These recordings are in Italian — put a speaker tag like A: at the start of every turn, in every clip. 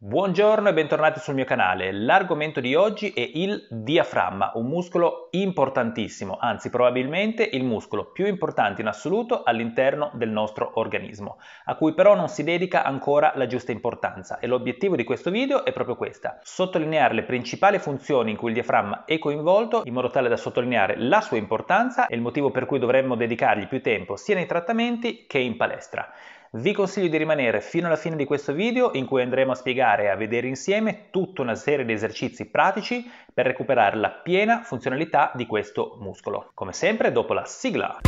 A: Buongiorno e bentornati sul mio canale. L'argomento di oggi è il diaframma, un muscolo importantissimo, anzi probabilmente il muscolo più importante in assoluto all'interno del nostro organismo, a cui però non si dedica ancora la giusta importanza e l'obiettivo di questo video è proprio questa, sottolineare le principali funzioni in cui il diaframma è coinvolto in modo tale da sottolineare la sua importanza e il motivo per cui dovremmo dedicargli più tempo sia nei trattamenti che in palestra. Vi consiglio di rimanere fino alla fine di questo video in cui andremo a spiegare e a vedere insieme tutta una serie di esercizi pratici per recuperare la piena funzionalità di questo muscolo. Come sempre dopo la sigla.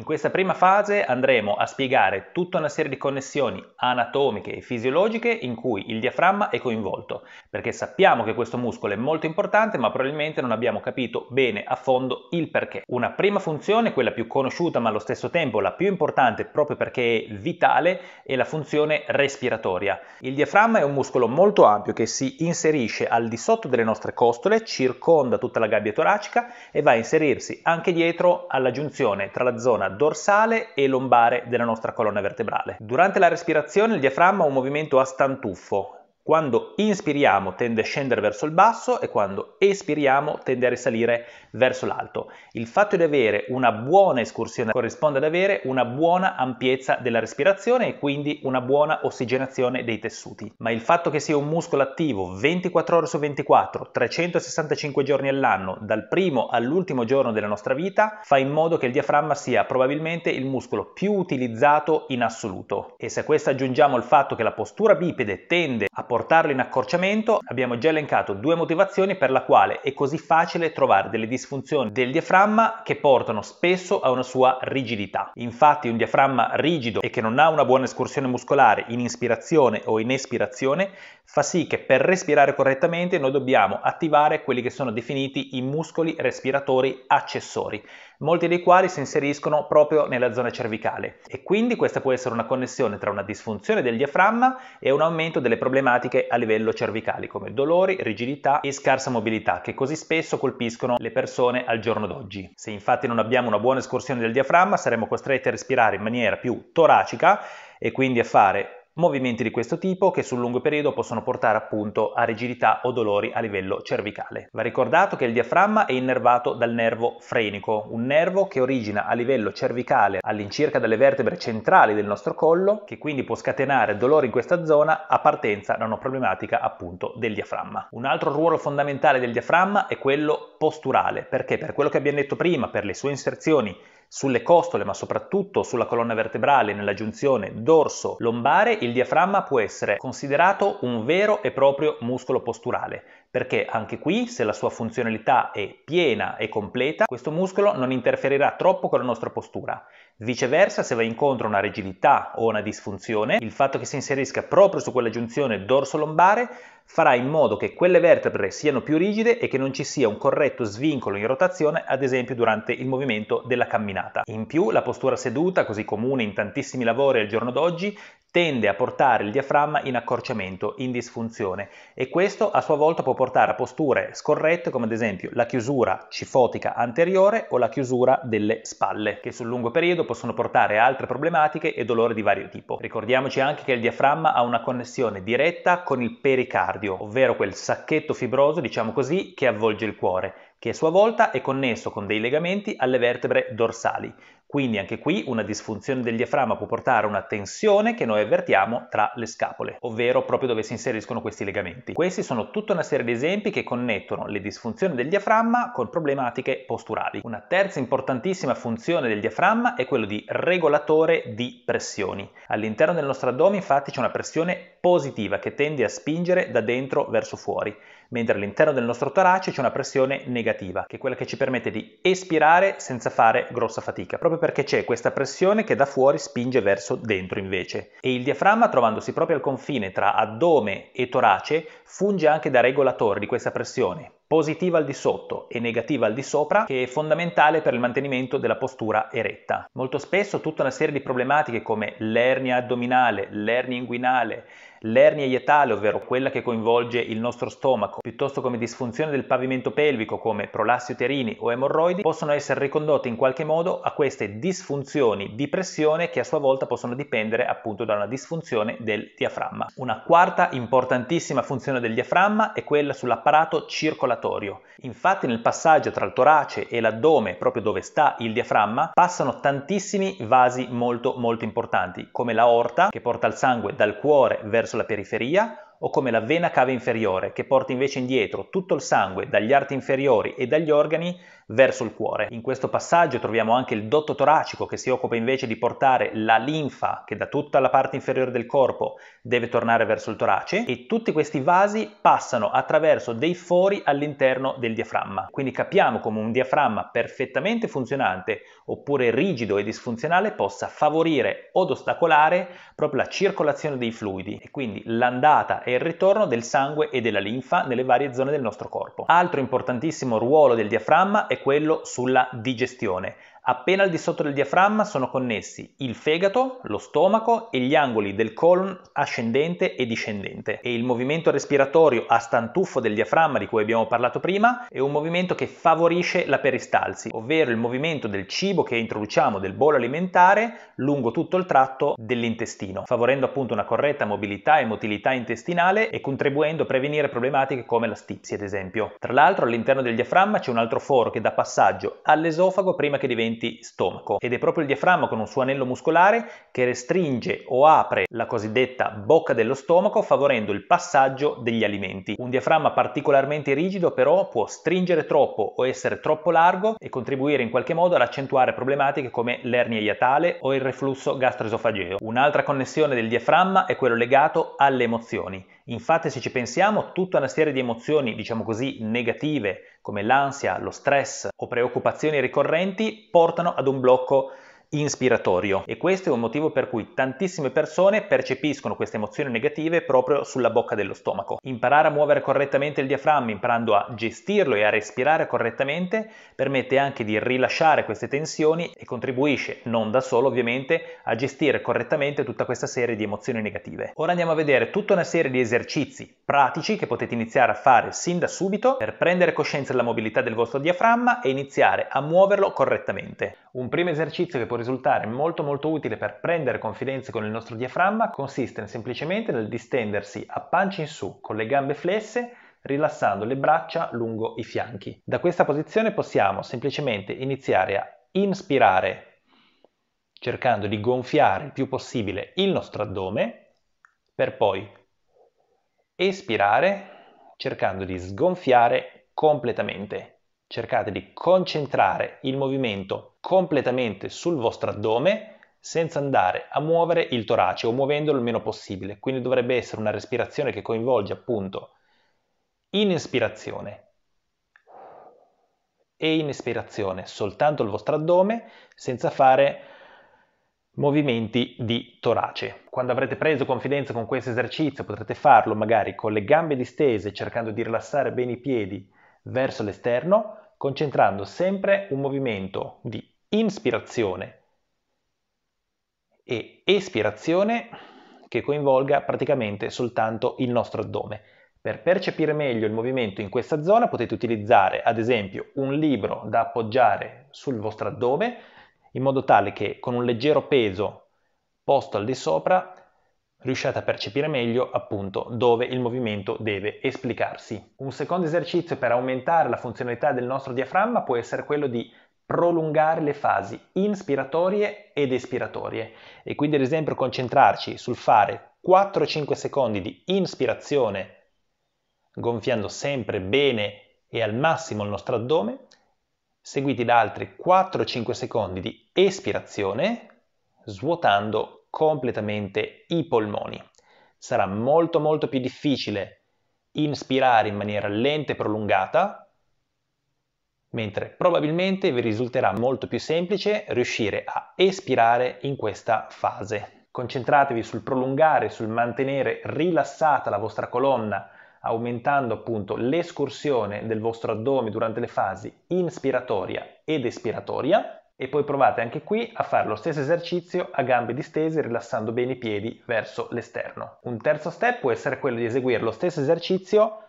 A: In questa prima fase andremo a spiegare tutta una serie di connessioni anatomiche e fisiologiche in cui il diaframma è coinvolto, perché sappiamo che questo muscolo è molto importante ma probabilmente non abbiamo capito bene a fondo il perché. Una prima funzione, quella più conosciuta ma allo stesso tempo la più importante proprio perché è vitale, è la funzione respiratoria. Il diaframma è un muscolo molto ampio che si inserisce al di sotto delle nostre costole, circonda tutta la gabbia toracica e va a inserirsi anche dietro alla giunzione tra la zona dorsale e lombare della nostra colonna vertebrale. Durante la respirazione il diaframma ha un movimento a stantuffo, quando inspiriamo tende a scendere verso il basso e quando espiriamo tende a risalire verso l'alto. Il fatto di avere una buona escursione corrisponde ad avere una buona ampiezza della respirazione e quindi una buona ossigenazione dei tessuti. Ma il fatto che sia un muscolo attivo 24 ore su 24, 365 giorni all'anno, dal primo all'ultimo giorno della nostra vita, fa in modo che il diaframma sia probabilmente il muscolo più utilizzato in assoluto. E se a questo aggiungiamo il fatto che la postura bipede tende a portarlo in accorciamento abbiamo già elencato due motivazioni per la quale è così facile trovare delle disfunzioni del diaframma che portano spesso a una sua rigidità. Infatti un diaframma rigido e che non ha una buona escursione muscolare in ispirazione o in espirazione fa sì che per respirare correttamente noi dobbiamo attivare quelli che sono definiti i muscoli respiratori accessori, molti dei quali si inseriscono proprio nella zona cervicale e quindi questa può essere una connessione tra una disfunzione del diaframma e un aumento delle problematiche a livello cervicale come dolori, rigidità e scarsa mobilità che così spesso colpiscono le persone al giorno d'oggi. Se infatti non abbiamo una buona escursione del diaframma saremo costretti a respirare in maniera più toracica e quindi a fare movimenti di questo tipo che sul lungo periodo possono portare appunto a rigidità o dolori a livello cervicale. Va ricordato che il diaframma è innervato dal nervo frenico, un nervo che origina a livello cervicale all'incirca dalle vertebre centrali del nostro collo, che quindi può scatenare dolori in questa zona a partenza da una problematica appunto del diaframma. Un altro ruolo fondamentale del diaframma è quello posturale, perché per quello che abbiamo detto prima, per le sue inserzioni sulle costole, ma soprattutto sulla colonna vertebrale nella giunzione dorso-lombare, il diaframma può essere considerato un vero e proprio muscolo posturale, perché anche qui, se la sua funzionalità è piena e completa, questo muscolo non interferirà troppo con la nostra postura. Viceversa, se va incontro a una rigidità o una disfunzione, il fatto che si inserisca proprio su quella giunzione dorso-lombare farà in modo che quelle vertebre siano più rigide e che non ci sia un corretto svincolo in rotazione, ad esempio durante il movimento della camminata. In più, la postura seduta, così comune in tantissimi lavori al giorno d'oggi, tende a portare il diaframma in accorciamento, in disfunzione e questo a sua volta può portare a posture scorrette come ad esempio la chiusura cifotica anteriore o la chiusura delle spalle che sul lungo periodo possono portare a altre problematiche e dolori di vario tipo. Ricordiamoci anche che il diaframma ha una connessione diretta con il pericardio, ovvero quel sacchetto fibroso, diciamo così, che avvolge il cuore che a sua volta è connesso con dei legamenti alle vertebre dorsali. Quindi anche qui una disfunzione del diaframma può portare a una tensione che noi avvertiamo tra le scapole, ovvero proprio dove si inseriscono questi legamenti. Questi sono tutta una serie di esempi che connettono le disfunzioni del diaframma con problematiche posturali. Una terza importantissima funzione del diaframma è quello di regolatore di pressioni. All'interno del nostro addome infatti c'è una pressione positiva che tende a spingere da dentro verso fuori mentre all'interno del nostro torace c'è una pressione negativa, che è quella che ci permette di espirare senza fare grossa fatica, proprio perché c'è questa pressione che da fuori spinge verso dentro invece. E il diaframma, trovandosi proprio al confine tra addome e torace, funge anche da regolatore di questa pressione, positiva al di sotto e negativa al di sopra, che è fondamentale per il mantenimento della postura eretta. Molto spesso tutta una serie di problematiche come l'ernia addominale, l'ernia inguinale, l'ernia ietale, ovvero quella che coinvolge il nostro stomaco, piuttosto come disfunzione del pavimento pelvico come prolassi uterini o emorroidi, possono essere ricondotte in qualche modo a queste disfunzioni di pressione che a sua volta possono dipendere appunto da una disfunzione del diaframma. Una quarta importantissima funzione del diaframma è quella sull'apparato circolatorio. Infatti nel passaggio tra il torace e l'addome, proprio dove sta il diaframma, passano tantissimi vasi molto molto importanti, come la orta che porta il sangue dal cuore verso la periferia o come la vena cava inferiore che porta invece indietro tutto il sangue dagli arti inferiori e dagli organi verso il cuore. In questo passaggio troviamo anche il dotto toracico che si occupa invece di portare la linfa che da tutta la parte inferiore del corpo deve tornare verso il torace e tutti questi vasi passano attraverso dei fori all'interno del diaframma. Quindi capiamo come un diaframma perfettamente funzionante oppure rigido e disfunzionale possa favorire od ostacolare proprio la circolazione dei fluidi e quindi l'andata e il ritorno del sangue e della linfa nelle varie zone del nostro corpo. Altro importantissimo ruolo del diaframma è quello sulla digestione. Appena al di sotto del diaframma sono connessi il fegato, lo stomaco e gli angoli del colon ascendente e discendente. E il movimento respiratorio a stantuffo del diaframma di cui abbiamo parlato prima è un movimento che favorisce la peristalsi, ovvero il movimento del cibo che introduciamo del bolo alimentare lungo tutto il tratto dell'intestino, favorendo appunto una corretta mobilità e motilità intestinale e contribuendo a prevenire problematiche come la stipsi ad esempio. Tra l'altro all'interno del diaframma c'è un altro foro che dà passaggio all'esofago prima che diventi movimenti stomaco ed è proprio il diaframma con un suo anello muscolare che restringe o apre la cosiddetta bocca dello stomaco favorendo il passaggio degli alimenti. Un diaframma particolarmente rigido però può stringere troppo o essere troppo largo e contribuire in qualche modo ad accentuare problematiche come l'ernia iatale o il reflusso gastroesofageo. Un'altra connessione del diaframma è quello legato alle emozioni. Infatti se ci pensiamo tutta una serie di emozioni diciamo così negative come l'ansia, lo stress o preoccupazioni ricorrenti portano ad un blocco inspiratorio e questo è un motivo per cui tantissime persone percepiscono queste emozioni negative proprio sulla bocca dello stomaco. Imparare a muovere correttamente il diaframma, imparando a gestirlo e a respirare correttamente, permette anche di rilasciare queste tensioni e contribuisce, non da solo ovviamente, a gestire correttamente tutta questa serie di emozioni negative. Ora andiamo a vedere tutta una serie di esercizi pratici che potete iniziare a fare sin da subito per prendere coscienza della mobilità del vostro diaframma e iniziare a muoverlo correttamente. Un primo esercizio che può risultare molto molto utile per prendere confidenza con il nostro diaframma consiste semplicemente nel distendersi a pancia in su con le gambe flesse rilassando le braccia lungo i fianchi. Da questa posizione possiamo semplicemente iniziare a inspirare cercando di gonfiare il più possibile il nostro addome per poi espirare cercando di sgonfiare completamente cercate di concentrare il movimento completamente sul vostro addome senza andare a muovere il torace o muovendolo il meno possibile. Quindi dovrebbe essere una respirazione che coinvolge appunto in ispirazione e in espirazione soltanto il vostro addome senza fare movimenti di torace. Quando avrete preso confidenza con questo esercizio potrete farlo magari con le gambe distese cercando di rilassare bene i piedi verso l'esterno concentrando sempre un movimento di inspirazione e espirazione che coinvolga praticamente soltanto il nostro addome. Per percepire meglio il movimento in questa zona potete utilizzare ad esempio un libro da appoggiare sul vostro addome in modo tale che con un leggero peso posto al di sopra riusciate a percepire meglio appunto dove il movimento deve esplicarsi. Un secondo esercizio per aumentare la funzionalità del nostro diaframma può essere quello di prolungare le fasi inspiratorie ed espiratorie e quindi ad esempio concentrarci sul fare 4-5 secondi di inspirazione gonfiando sempre bene e al massimo il nostro addome, seguiti da altri 4-5 secondi di espirazione svuotando completamente i polmoni. Sarà molto molto più difficile inspirare in maniera lenta e prolungata, mentre probabilmente vi risulterà molto più semplice riuscire a espirare in questa fase. Concentratevi sul prolungare, sul mantenere rilassata la vostra colonna, aumentando appunto l'escursione del vostro addome durante le fasi inspiratoria ed espiratoria e poi provate anche qui a fare lo stesso esercizio a gambe distese rilassando bene i piedi verso l'esterno. Un terzo step può essere quello di eseguire lo stesso esercizio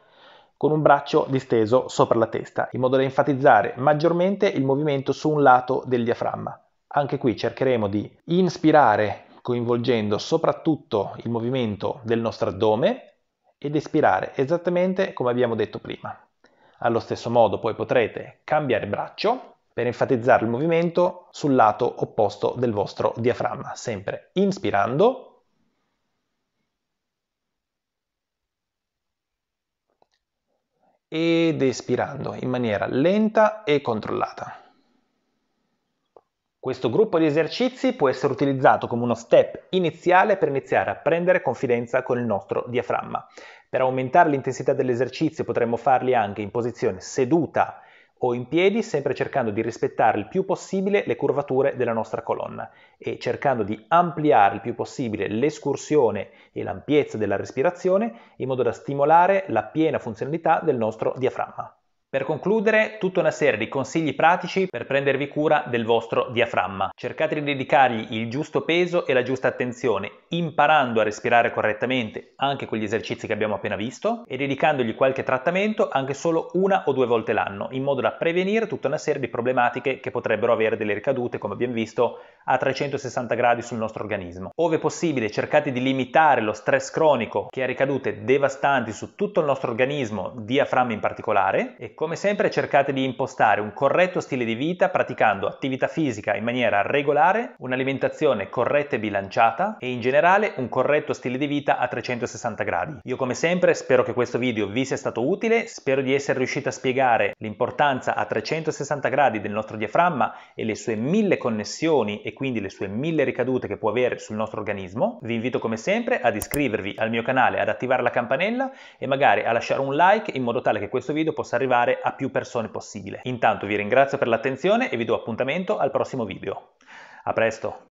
A: con un braccio disteso sopra la testa, in modo da enfatizzare maggiormente il movimento su un lato del diaframma. Anche qui cercheremo di inspirare coinvolgendo soprattutto il movimento del nostro addome ed espirare esattamente come abbiamo detto prima. Allo stesso modo poi potrete cambiare braccio per enfatizzare il movimento sul lato opposto del vostro diaframma, sempre inspirando ed espirando in maniera lenta e controllata. Questo gruppo di esercizi può essere utilizzato come uno step iniziale per iniziare a prendere confidenza con il nostro diaframma. Per aumentare l'intensità dell'esercizio potremmo farli anche in posizione seduta o in piedi, sempre cercando di rispettare il più possibile le curvature della nostra colonna e cercando di ampliare il più possibile l'escursione e l'ampiezza della respirazione in modo da stimolare la piena funzionalità del nostro diaframma. Per concludere, tutta una serie di consigli pratici per prendervi cura del vostro diaframma. Cercate di dedicargli il giusto peso e la giusta attenzione, imparando a respirare correttamente anche con gli esercizi che abbiamo appena visto e dedicandogli qualche trattamento anche solo una o due volte l'anno, in modo da prevenire tutta una serie di problematiche che potrebbero avere delle ricadute, come abbiamo visto, a 360 gradi sul nostro organismo. Ove possibile, cercate di limitare lo stress cronico che ha ricadute devastanti su tutto il nostro organismo, diaframma in particolare, e come sempre cercate di impostare un corretto stile di vita praticando attività fisica in maniera regolare, un'alimentazione corretta e bilanciata e in generale un corretto stile di vita a 360 gradi. Io come sempre spero che questo video vi sia stato utile, spero di essere riuscito a spiegare l'importanza a 360 gradi del nostro diaframma e le sue mille connessioni e quindi le sue mille ricadute che può avere sul nostro organismo. Vi invito come sempre ad iscrivervi al mio canale, ad attivare la campanella e magari a lasciare un like in modo tale che questo video possa arrivare arrivare a più persone possibile. Intanto vi ringrazio per l'attenzione e vi do appuntamento al prossimo video. A presto!